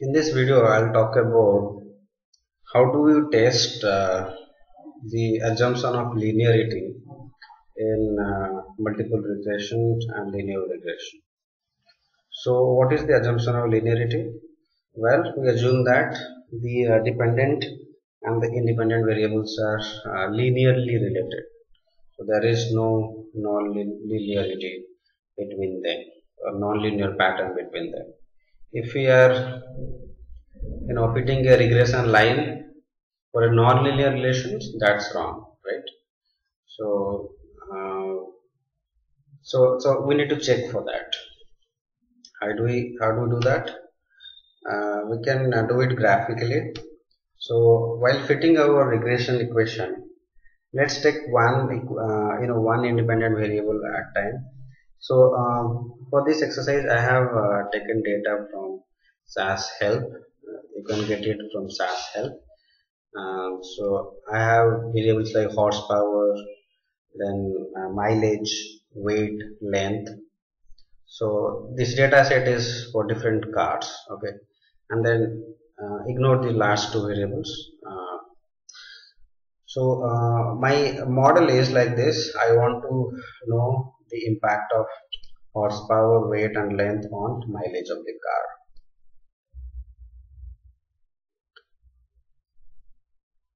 In this video, I'll talk about how do you test uh, the assumption of linearity in uh, multiple regression and linear regression. So, what is the assumption of linearity? Well, we assume that the uh, dependent and the independent variables are uh, linearly related. So, there is no non-linearity between them or non-linear pattern between them if we are you know fitting a regression line for a nonlinear relations that's wrong right? So uh, so so we need to check for that. How do we how do we do that? Uh, we can uh, do it graphically. So while fitting our regression equation let's take one uh, you know one independent variable at time so um, for this exercise I have uh, taken data from SAS help. Uh, you can get it from SAS help. Um, so I have variables like horsepower then uh, mileage weight length. So this data set is for different cars okay? And then uh, ignore the last two variables. Uh, so uh, my model is like this. I want to know the impact of horsepower, weight and length on mileage of the car.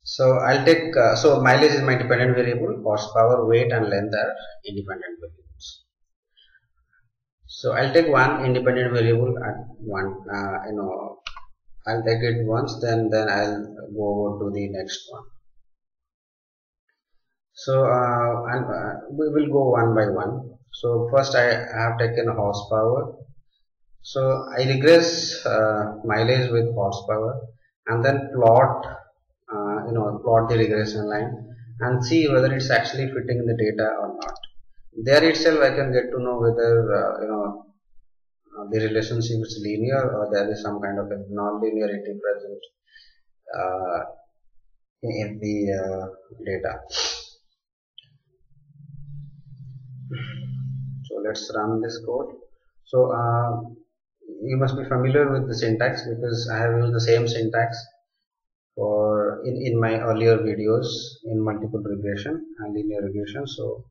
So I'll take, uh, so mileage is my dependent variable, horsepower, weight and length are independent variables. So I'll take one independent variable at one, uh, you know, I'll take it once, then, then I'll go over to the next one. So uh, and, uh, we will go one by one. So first I have taken horsepower. So I regress uh, mileage with horsepower and then plot, uh, you know, plot the regression line and see whether it's actually fitting the data or not. There itself I can get to know whether uh, you know uh, the relationship is linear or there is some kind of a non-linearity present in the data. So let's run this code. So uh, you must be familiar with the syntax because I have used the same syntax for in, in my earlier videos in multiple regression and linear regression. So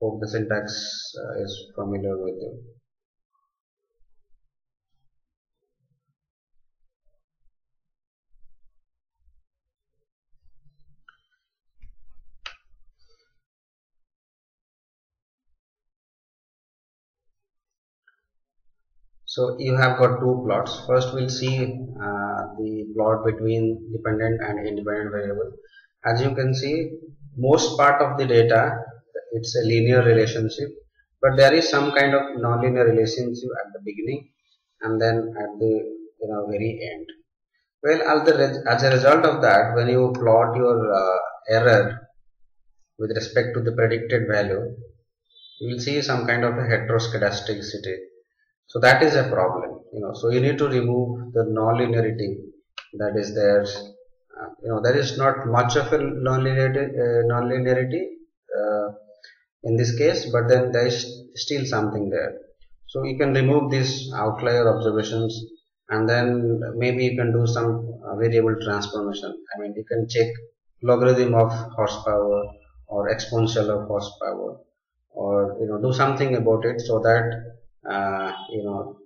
hope the syntax uh, is familiar with you So you have got two plots. First we'll see uh, the plot between dependent and independent variable. As you can see, most part of the data, it's a linear relationship, but there is some kind of nonlinear relationship at the beginning and then at the you know very end. Well, as a result of that, when you plot your uh, error with respect to the predicted value, you will see some kind of a heteroscedasticity so that is a problem you know. So you need to remove the nonlinearity that is there. Uh, you know there is not much of a nonlinearity uh, uh, in this case but then there is still something there. So you can remove these outlier observations and then maybe you can do some uh, variable transformation. I mean you can check logarithm of horsepower or exponential of horsepower or you know do something about it so that you know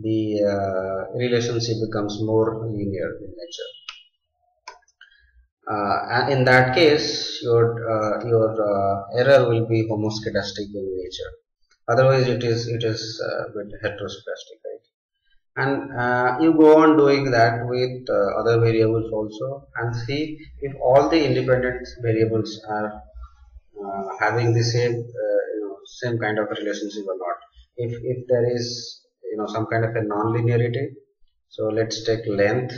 the uh, relationship becomes more linear in nature. Uh, in that case your uh, your uh, error will be homoscedastic in nature. Otherwise it is it is uh, a bit heteroscedastic right? And you go on doing that with other variables also and see if all the independent variables are having the same same kind of relationship or not. If if there is you know some kind of a non-linearity so let's take length.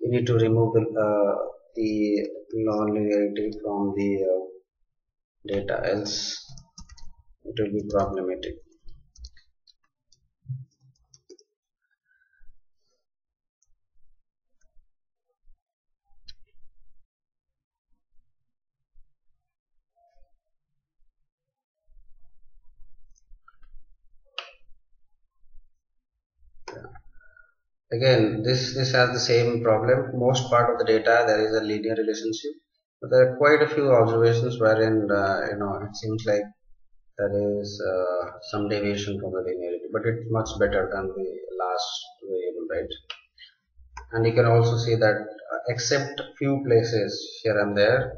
We need to remove the, uh, the non-linearity from the uh, data else it will be problematic again this this has the same problem. Most part of the data there is a linear relationship. But there are quite a few observations wherein uh, you know it seems like there is uh, some deviation from the linearity. But it's much better than the last variable right? And you can also see that uh, except few places here and there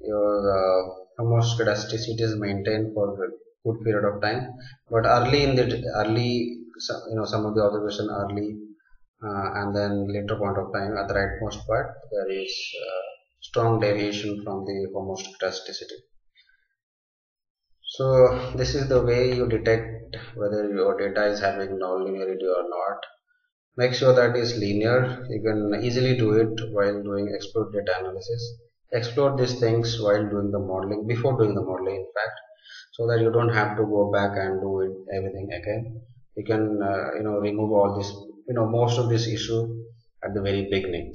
your uh, homoscedasticity is maintained for a good period of time. But early in the early you know some of the observation early and then later point of time at the rightmost part there is uh, strong deviation from the homoscedasticity so this is the way you detect whether your data is having nonlinearity or not. Make sure that is linear. You can easily do it while doing exploit data analysis. Explore these things while doing the modeling before doing the modeling in fact so that you don't have to go back and do it everything again. You can uh, you know remove all this you know most of this issue at the very beginning